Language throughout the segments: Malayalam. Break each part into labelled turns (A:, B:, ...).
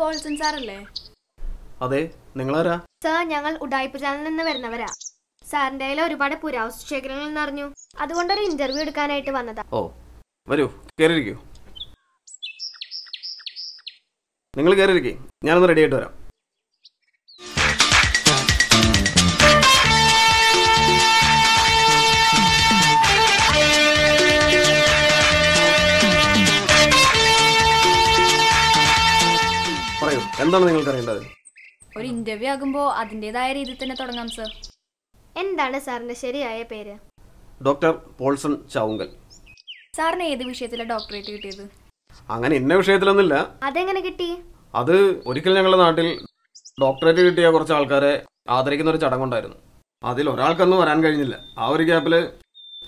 A: പോൾസൺ സാറല്ലേ?
B: അതെ നിങ്ങളാരാ?
C: സാർ ഞങ്ങൾ ഉഡായിപ്പ് ചാനലിൽ നിന്ന് വരുന്നവരാ. സാറിന്റെ കയ്യിൽ ഒരുപാട് പുരാവസ്തു ശേഖരങ്ങൾ അതുകൊണ്ട് ഒരു ഇന്റർവ്യൂ എടുക്കാനായിട്ട് വന്നതാ.
B: ഓ വരൂ കയറിയിരിക്കൂ നിങ്ങൾ കയറിയിരിക്കേ ഞാനൊന്ന് റെഡി ആയിട്ട് വരാം. എന്താണ് നിങ്ങൾക്ക് അറിയേണ്ടത്?
A: ഒരു ഇന്റർവ്യൂ ആകുമ്പോ അതിന്റെതായ രീതിയിൽ തന്നെ തുടങ്ങാം സർ
C: എന്താണ് സാറിന്റെ ശരിയായ പേര്?
B: ഡോക്ടർ പോൾസൺ ചാവുങ്കൽ
A: സാറിന് ഏത് വിഷയത്തിലാണ് ഡോക്ടറേറ്റ് കിട്ടിയത്?
B: അങ്ങനെ ഇന്ന വിഷയത്തിലൊന്നുമില്ല.
C: അതെങ്ങനെ കിട്ടി?
B: അത് ഒരിക്കൽ ഞങ്ങളുടെ നാട്ടിൽ ഡോക്ടറേറ്റ് കിട്ടിയ കുറച്ച് ആൾക്കാരെ ആദരിക്കുന്ന ഒരു ചടങ്ങുണ്ടായിരുന്നു. അതിൽ ഒരാൾക്കൊന്നും വരാൻ കഴിഞ്ഞില്ല. ആ ഒരു ഗ്യാപ്പിൽ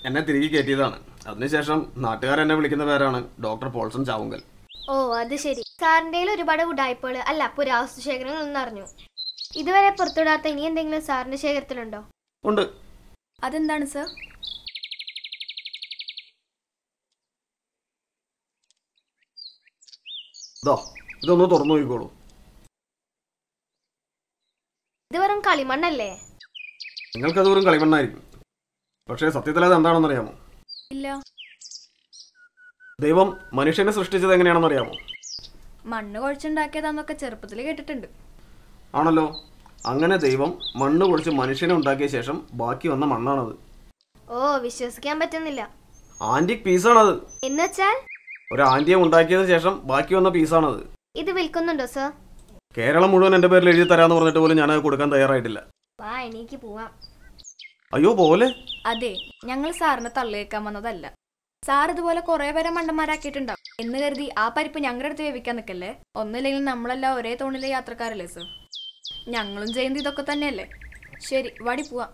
B: എന്നെ തിരികെ കയറ്റിയതാണ് അതിനുശേഷം നാട്ടുകാരെന്നെ വിളിക്കുന്ന പേരാണ് ഡോക്ടർ പോൾസൺ ചാവുങ്കൽ
C: ഓ അത് ശരി. സാറിന്റെ ഒരുപാട് ഉടായ്പകൾ അല്ല പുരാവസ്തു ശേഖരങ്ങൾ എന്ന് അറിഞ്ഞു. ഇതുവരെ പുറത്തുവിടാത്ത ഇനി എന്തെങ്കിലും സാറിന്റെ ശേഖരത്തിലുണ്ടോ?
B: ഉണ്ട്.
A: അതെന്താണ് സർ?
B: ഇതോ ഇതൊന്ന് തുറന്നു നോക്കിക്കോളൂ.
C: ഇത് വെറും കളിമണ്ണല്ലേ?
B: നിങ്ങൾക്കത് വെറും കളിമണ്ണായിരിക്കും. പക്ഷേ സത്യത്തിൽ അത് എന്താണെന്ന് അറിയാമോ
A: ഇല്ല.
B: ദൈവം മനുഷ്യനെ സൃഷ്ടിച്ചത് എങ്ങനെയാണെന്ന് അറിയാമോ?
A: മണ്ണ് കുഴച്ചുണ്ടാക്കിയതാന്നൊക്കെ ചെറുപ്പത്തിൽ കേട്ടിട്ടുണ്ട്.
B: ആണല്ലോ. അങ്ങനെ ദൈവം മണ്ണ് കുഴിച്ച് മനുഷ്യനെ ഉണ്ടാക്കിയ ശേഷം ബാക്കി വന്ന മണ്ണാണത്.
C: ഓ വിശ്വസിക്കാൻ പറ്റുന്നില്ല.
B: ആന്റിക് പീസാണത്.
C: എന്നുവെച്ചാൽ?
B: ഒരു ആന്റിയെ ഉണ്ടാക്കിയതിനു ശേഷം ബാക്കി വന്ന പീസാണത്.
C: ഇത് വിൽക്കുന്നുണ്ടോ സർ?
B: കേരളം മുഴുവൻ എന്റെ പേരിൽ എഴുതി തരാന്ന് പറഞ്ഞിട്ട് പോലും ഞാനത് കൊടുക്കാൻ തയ്യാറായിട്ടില്ല.
C: വാ എനിക്ക് പോവാം.
B: അയ്യോ പോലെ.
A: അതെ ഞങ്ങൾ സാറിന് തള്ളിയേക്കാൻ വന്നതല്ല. സാർ ഇതുപോലെ കുറെ പേരെ മണ്ടന്മാരാക്കിയിട്ടുണ്ടാവും. എന്ന് കരുതി ആ പരിപ്പ് ഞങ്ങളുടെ അടുത്ത് വേവിക്കാൻ നിൽക്കല്ലേ ഒന്നില്ലെങ്കിൽ നമ്മളെല്ലാം ഒരേ തോണിലെ യാത്രക്കാരല്ലേ സർ ഞങ്ങളും ചെയ്യുന്നത് ഇതൊക്കെ തന്നെയല്ലേ? ശരി വടി പോവാം.